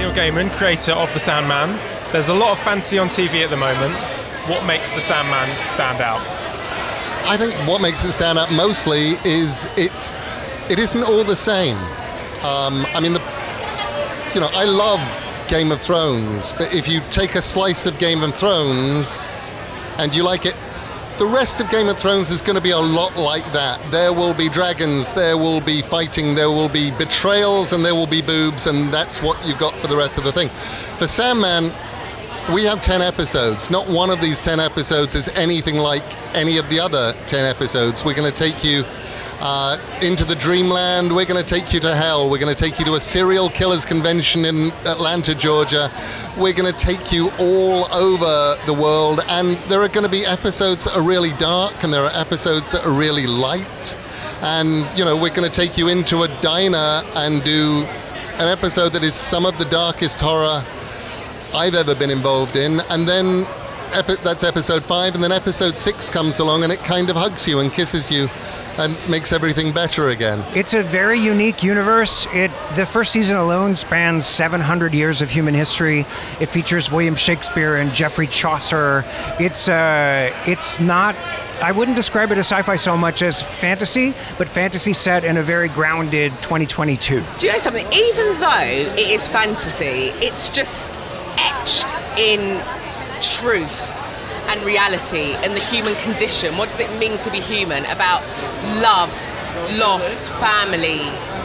Neil Gaiman, creator of The Sandman. There's a lot of fancy on TV at the moment. What makes The Sandman stand out? I think what makes it stand out mostly is it's it isn't all the same. Um, I mean, the, you know, I love Game of Thrones, but if you take a slice of Game of Thrones and you like it, the rest of Game of Thrones is going to be a lot like that. There will be dragons, there will be fighting, there will be betrayals, and there will be boobs, and that's what you got for the rest of the thing. For Sandman, we have 10 episodes. Not one of these 10 episodes is anything like any of the other 10 episodes. We're going to take you uh, into the dreamland. We're going to take you to hell. We're going to take you to a serial killers convention in Atlanta, Georgia. We're going to take you all over the world. And there are going to be episodes that are really dark, and there are episodes that are really light. And, you know, we're going to take you into a diner and do an episode that is some of the darkest horror I've ever been involved in. And then epi- that's episode five, and then episode six comes along and it kind of hugs you and kisses you and makes everything better again. It's a very unique universe. It the first season alone spans 700 years of human history. It features William Shakespeare and Geoffrey Chaucer. It's uh, it's not. I wouldn't describe it as sci-fi so much as fantasy, but fantasy set in a very grounded 2022. Do you know something? Even though it is fantasy, it's just etched in truth and reality and the human condition. What does it mean to be human? About love, loss, family,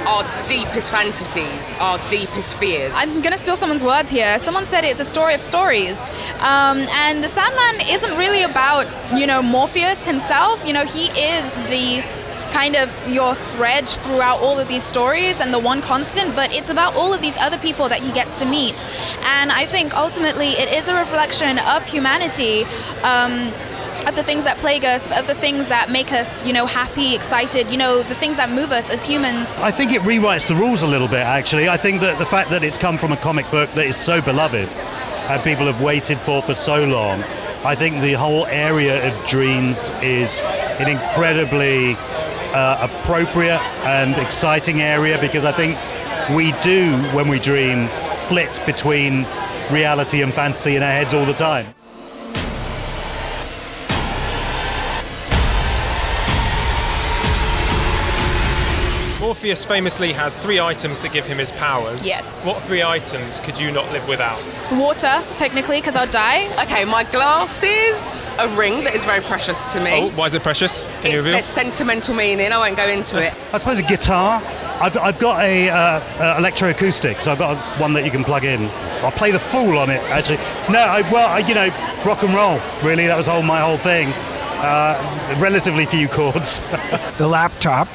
our deepest fantasies, our deepest fears. I'm going to steal someone's words here. Someone said it's a story of stories. Um, and The Sandman isn't really about, you know, Morpheus himself. You know, he is the kind of your thread throughout all of these stories and the one constant, but it's about all of these other people that he gets to meet. And I think ultimately it is a reflection of humanity. Um, of the things that plague us, of the things that make us, you know, happy, excited, you know, the things that move us as humans. I think it rewrites the rules a little bit, actually. I think that the fact that it's come from a comic book that is so beloved and people have waited for for so long, I think the whole area of dreams is an incredibly uh, appropriate and exciting area because I think we do, when we dream, flit between reality and fantasy in our heads all the time. Morpheus famously has three items that give him his powers. Yes. What three items could you not live without? Water, technically, because I'll die. Okay, my glasses, a ring that is very precious to me. Oh, why is it precious? Can you It's, reveal? there's sentimental meaning. I won't go into it. I suppose a guitar. I've, I've got a uh, uh, electroacoustic, so I've got a, one that you can plug in. I'll play the fool on it, actually. No, I, well, I, you know, rock and roll. Really, that was whole, my whole thing. Uh, relatively few chords. The laptop,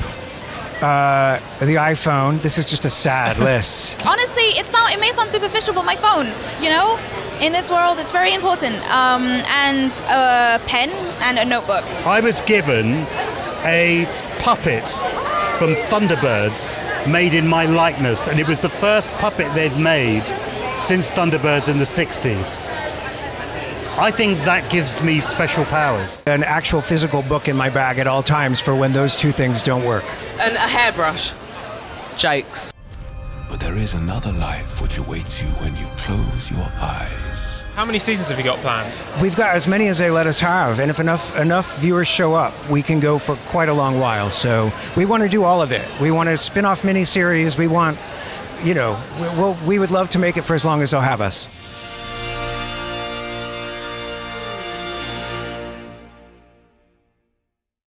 uh, the iPhone. This is just a sad list. Honestly, it's not. It may sound superficial, but my phone, you know, in this world, it's very important. Um, and a pen and a notebook. I was given a puppet from Thunderbirds made in my likeness, and it was the first puppet they'd made since Thunderbirds in the 60s. I think that gives me special powers. An actual physical book in my bag at all times for when those two things don't work. And a hairbrush. Jokes. But there is another life which awaits you when you close your eyes. How many seasons have you got planned? We've got as many as they let us have, and if enough enough viewers show up, we can go for quite a long while. So we want to do all of it. We want a spin-off miniseries. We want, you know, we, we'll, we would love to make it for as long as they'll have us.